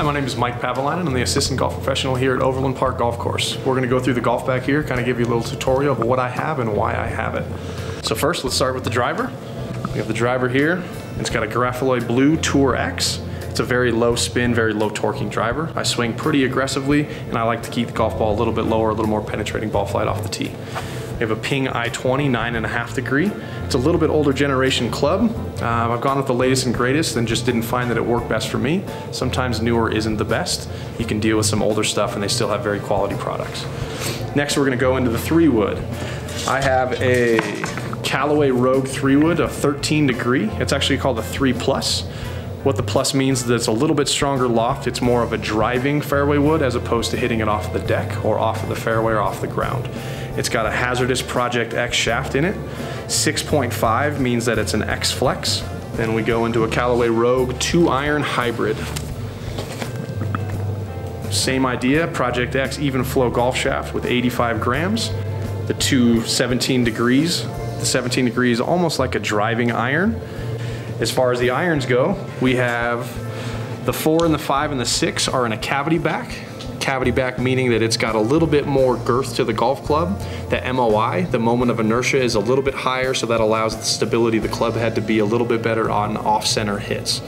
Hi, my name is Mike Paavilainen. I'm the assistant golf professional here at Overland Park Golf Course. We're going to go through the golf bag here, kind of give you a little tutorial of what I have and why I have it. So first, let's start with the driver. We have the driver here. It's got a Grafalloy Blue Tour X. It's a very low spin, very low torquing driver. I swing pretty aggressively, and I like to keep the golf ball a little bit lower, a little more penetrating ball flight off the tee. We have a Ping i20 nine and a half degree. It's a little bit older generation club. Um, I've gone with the latest and greatest and just didn't find that it worked best for me. Sometimes newer isn't the best. You can deal with some older stuff and they still have very quality products. Next, we're gonna go into the three wood. I have a Callaway Rogue three wood, a 13 degree. It's actually called a three plus. What the plus means is that it's a little bit stronger loft. It's more of a driving fairway wood as opposed to hitting it off the deck or off of the fairway or off the ground. It's got a HZRDUS Project X shaft in it. 6.5 means that it's an X Flex. Then we go into a Callaway Rogue 2 iron hybrid. Same idea, Project X EvenFlow golf shaft with 85 grams. The two 17 degrees. The 17 degrees almost like a driving iron. As far as the irons go, we have the four and the five and the six are in a cavity back cavity back meaning that it's got a little bit more girth to the golf club. The MOI, the moment of inertia, is a little bit higher, so that allows the stability of the club head to be a little bit better on off-center hits.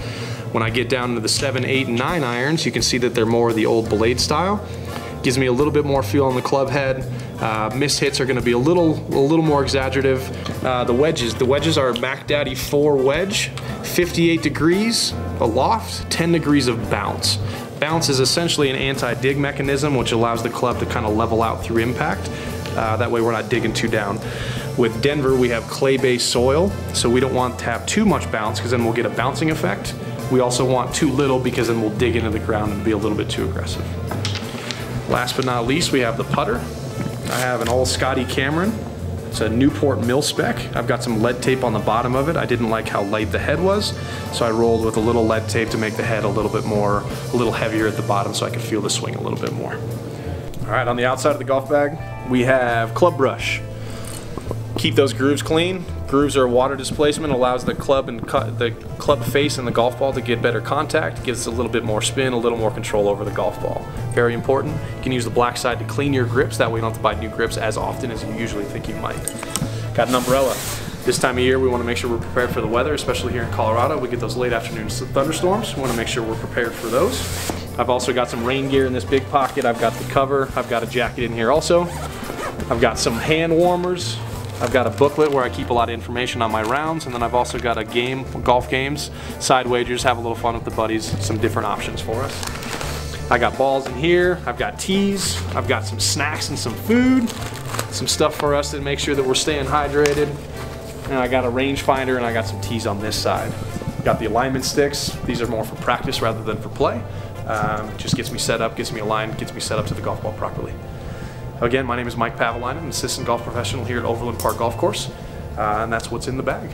When I get down to the 7, 8, and 9 irons, you can see that they're more the old blade style. Gives me a little bit more feel on the club head. Uh, missed hits are going to be a little, a little more exaggerative. Uh, the wedges, the wedges are Mack Daddy 4 wedge, 58 degrees aloft, 10 degrees of bounce. Bounce is essentially an anti-dig mechanism which allows the club to kind of level out through impact. Uh, that way we're not digging too down. With Denver, we have clay-based soil, so we don't want to have too much bounce because then we'll get a bouncing effect. We also want too little because then we'll dig into the ground and be a little bit too aggressive. Last but not least, we have the putter. I have an old Scotty Cameron it's a Newport mil spec. I've got some lead tape on the bottom of it. I didn't like how light the head was, so I rolled with a little lead tape to make the head a little bit more, a little heavier at the bottom so I could feel the swing a little bit more. All right, on the outside of the golf bag, we have club brush. Keep those grooves clean. Grooves are water displacement, allows the club and cut the club face and the golf ball to get better contact, gives a little bit more spin, a little more control over the golf ball. Very important. You can use the black side to clean your grips, that way you don't have to buy new grips as often as you usually think you might. Got an umbrella. This time of year, we want to make sure we're prepared for the weather, especially here in Colorado. We get those late afternoon thunderstorms. We want to make sure we're prepared for those. I've also got some rain gear in this big pocket. I've got the cover. I've got a jacket in here also. I've got some hand warmers, I've got a booklet where I keep a lot of information on my rounds, and then I've also got a game, golf games, side wagers, have a little fun with the buddies, some different options for us. I got balls in here, I've got tees, I've got some snacks and some food, some stuff for us to make sure that we're staying hydrated. And I got a rangefinder and I got some tees on this side. Got the alignment sticks. These are more for practice rather than for play. Um, just gets me set up, gets me aligned, gets me set up to the golf ball properly. Again, my name is Mike Paavilainen, assistant golf professional here at Overland Park Golf Course, uh, and that's what's in the bag.